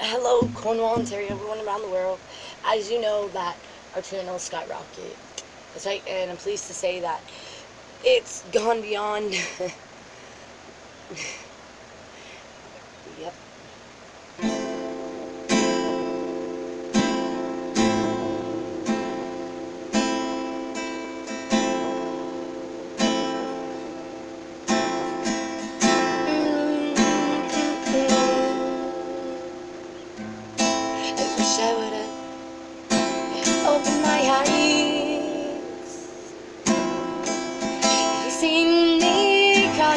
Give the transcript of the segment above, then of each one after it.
hello, Cornwall, Ontario, everyone around the world. As you know, that our channel skyrocketed. That's right, and I'm pleased to say that it's gone beyond.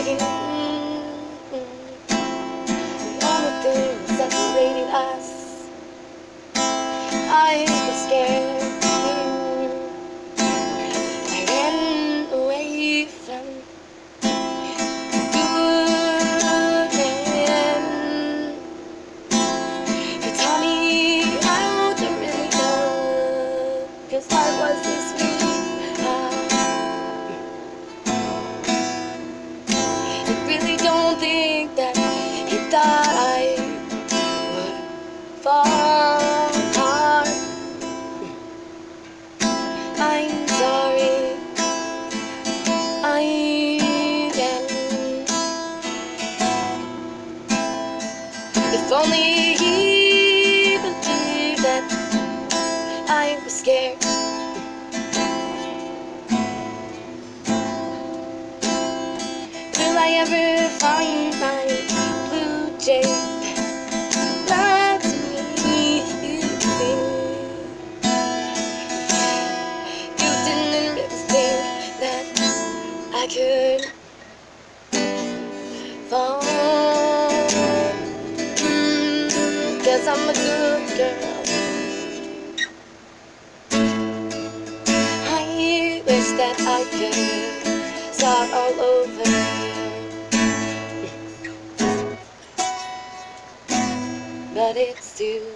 me ever find my blue jay? Me. You didn't really think that I could fall. Mm, Cause I'm a good girl. It's too.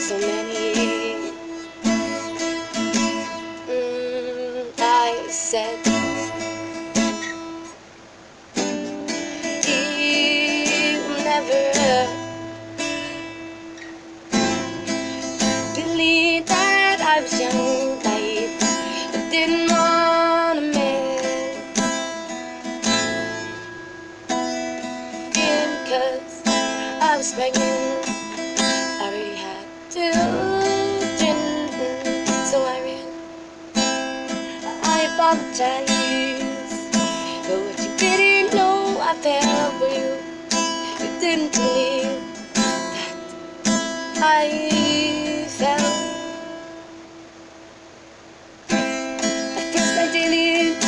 So many. Mm, I said. You'll never believe that I was young, I apologize for what you didn't know I fell for you. You didn't believe that I fell. At first I didn't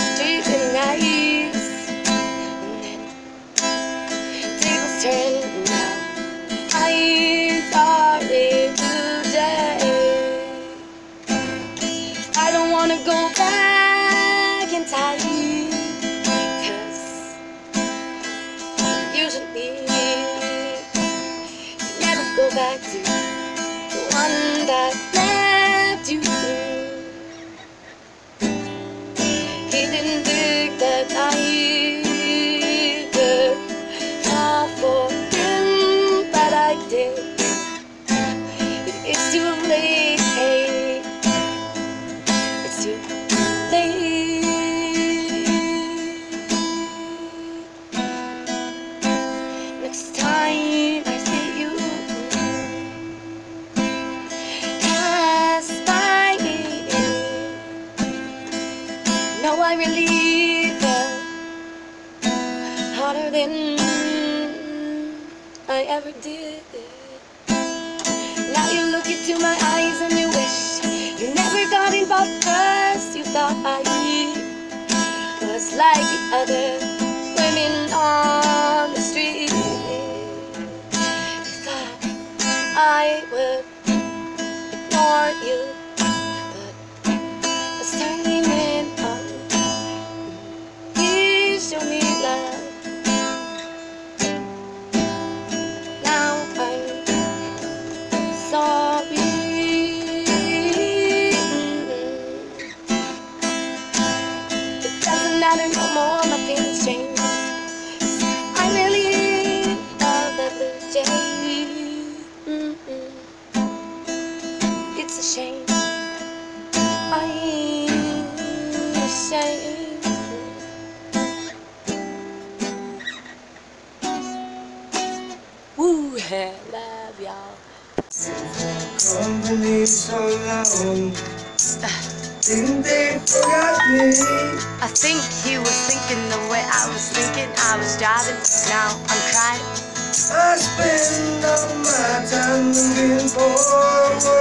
nice, and then tables turned back to the one that than I ever did. It Now you look into my eyes and you wish you never got involved first. You thought I was like the other women on the street. You thought I would ignore you, love y'all. I think he was thinking the way I was thinking. I was driving, now I'm crying. I spend all my time looking forward.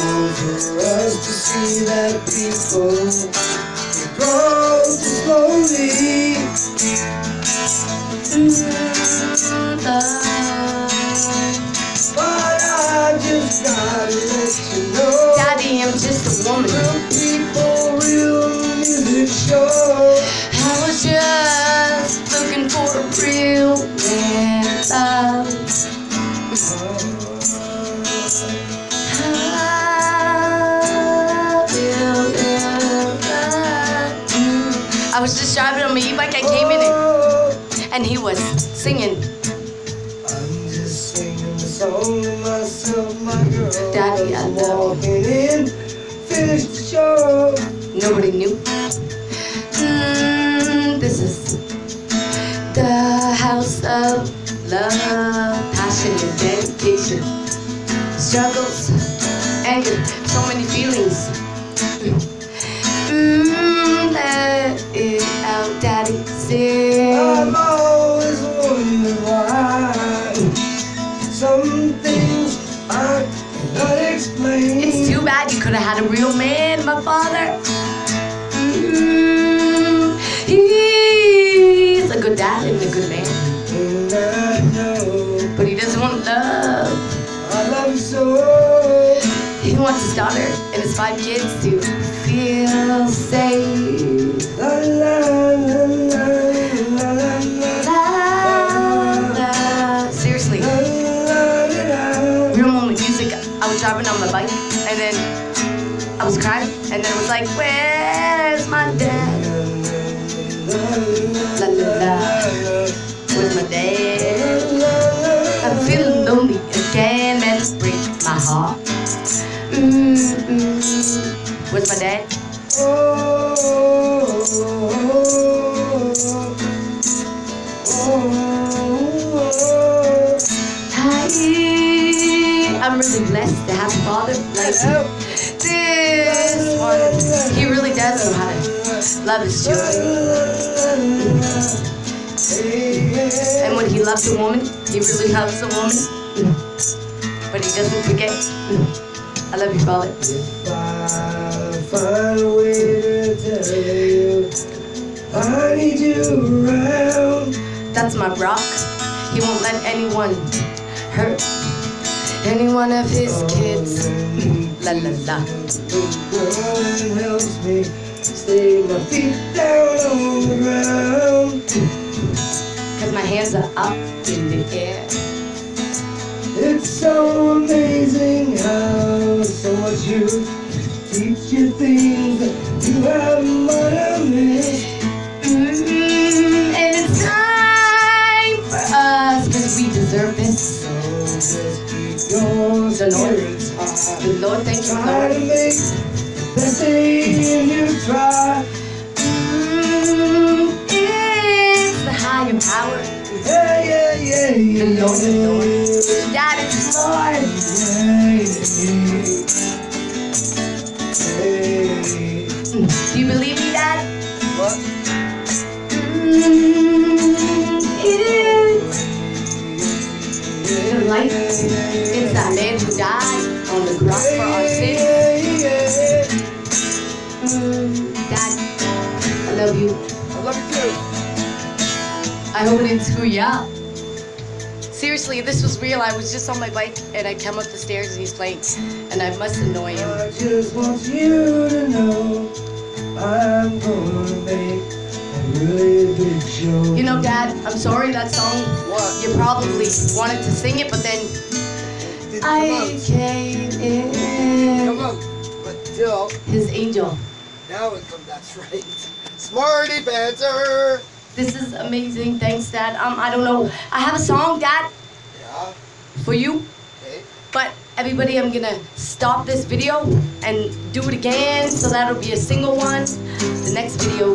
So for us to see that people grow slowly. mm, love. Singing. I'm just singing song my. Daddy, I love you. in, finished the show. Nobody knew. Mm, this is the house of love, passion, and dedication. Struggles, anger, so many feelings. His daughter and his five kids to feel safe. La la la. Seriously, music. I was driving on my bike and then I was crying and then it was like, Where's my dad? La la la. Where's my dad? Mm. Where's my dad? Hi. I'm really blessed to have a father like this one. He really does know how to love his children. And when he loves a woman, he really loves a woman. But he doesn't forget. I love you, I find a way to tell you I need you around. That's my rock. He won't let anyone hurt any one of his kids. Mm, la la la. Girl, helps me stay my feet down on the ground. Cause my hands are up in the air. It's so amazing teach you things you have might missed. Mm, and it's time for us, cause we deserve this. So just keep The Lord. The Lord, thank you, Lord. I hope it didn't screw you up. Seriously, this was real. I was just on my bike and I come up the stairs and he's playing, and I must annoy him. I just want you to know I'm gonna make a really big show. You know, Dad, I'm sorry that song. What? You probably wanted to sing it, but then I came in. Come on. But still, His angel. now it comes. That's right. Smarty Panther. This is amazing. Thanks, Dad. Um, I don't know. I have a song, Dad, Yeah. for you, Okay. but everybody, I'm gonna stop this video and do it again. So that'll be a single one. The next video